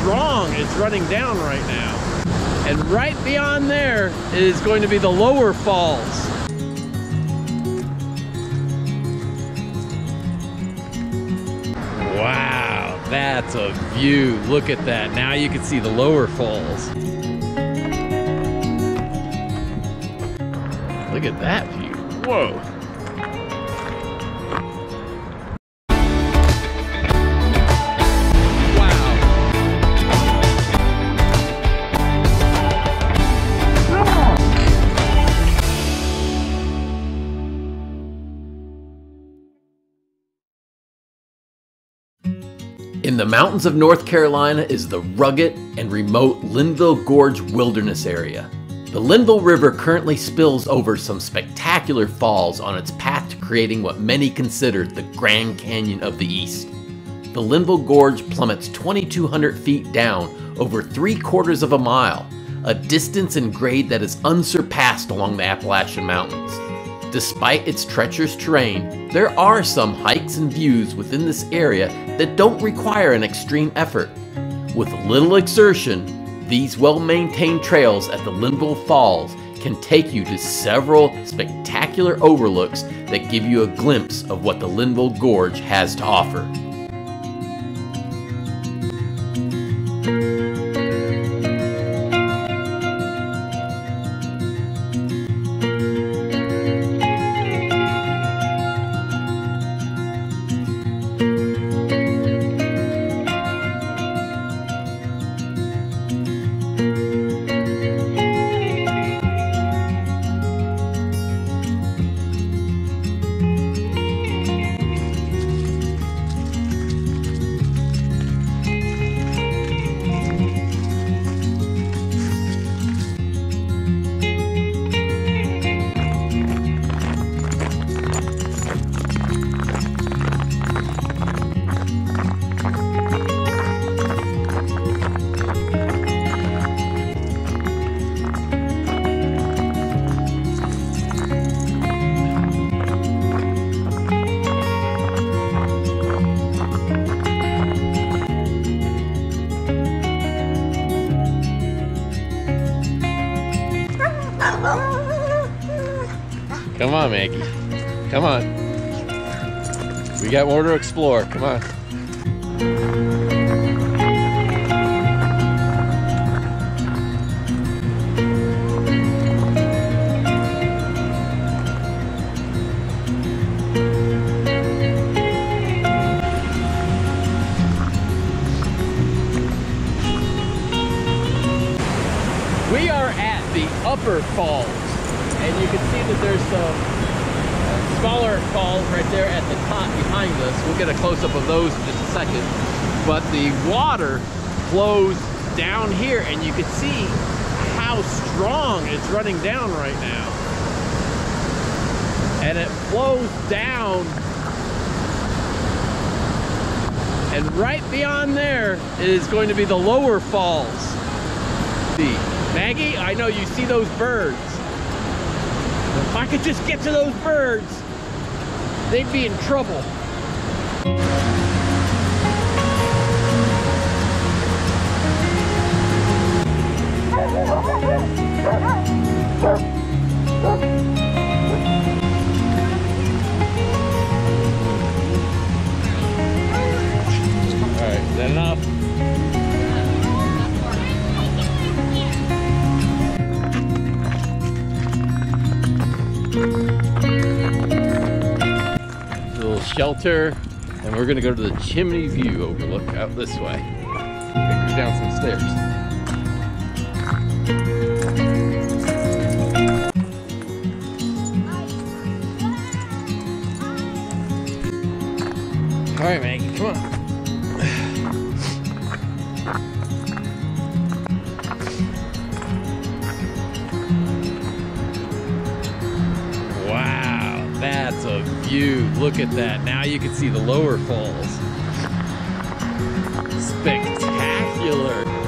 strong it's running down right now. And right beyond there is going to be the lower falls. Wow, that's a view. Look at that. Now you can see the lower falls. Look at that view. Whoa. In the mountains of North Carolina is the rugged and remote Linville Gorge Wilderness Area. The Linville River currently spills over some spectacular falls on its path to creating what many consider the Grand Canyon of the East. The Linville Gorge plummets 2,200 feet down over three quarters of a mile, a distance and grade that is unsurpassed along the Appalachian Mountains. Despite its treacherous terrain, there are some hikes and views within this area that don't require an extreme effort. With little exertion, these well-maintained trails at the Linville Falls can take you to several spectacular overlooks that give you a glimpse of what the Linville Gorge has to offer. On, Maggie. Come on. We got more to explore. Come on. We are at the upper falls, and you can see that there's some smaller falls right there at the top behind us. We'll get a close-up of those in just a second. But the water flows down here, and you can see how strong it's running down right now. And it flows down and right beyond there is going to be the lower falls. See, Maggie, I know you see those birds. If I could just get to those birds, they'd be in trouble. shelter, and we're gonna go to the chimney view overlook out this way. Her down some stairs. All right, Maggie, come on. View. Look at that. Now you can see the lower falls. Spectacular.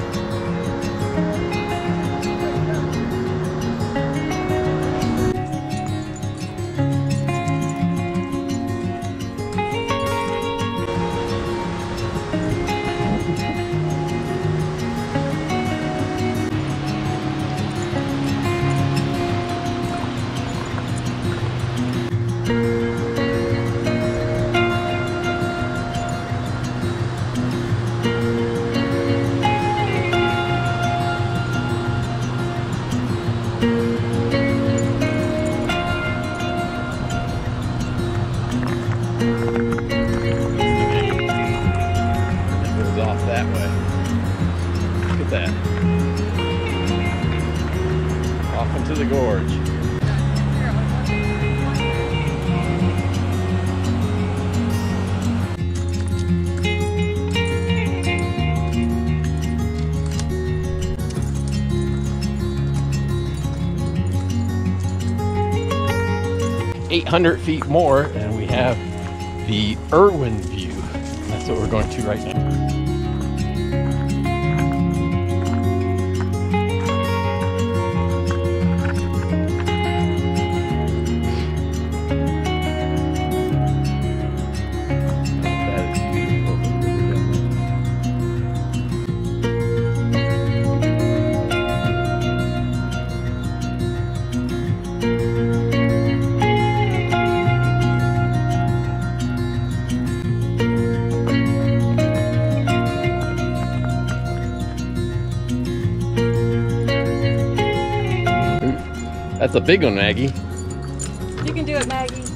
The gorge. Eight hundred feet more, and we have the Erwin view. That's what we're going to right now. That's a big one, Maggie. You can do it, Maggie.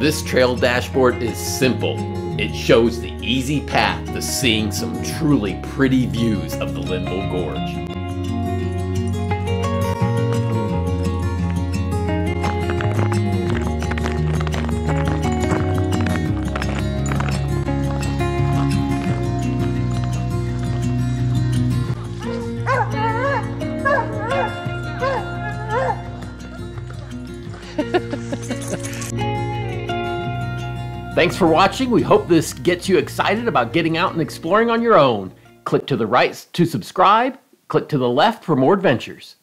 This trail dashboard is simple. It shows the easy path to seeing some truly pretty views of the Linville Gorge. Thanks for watching. We hope this gets you excited about getting out and exploring on your own. Click to the right to subscribe, click to the left for more adventures.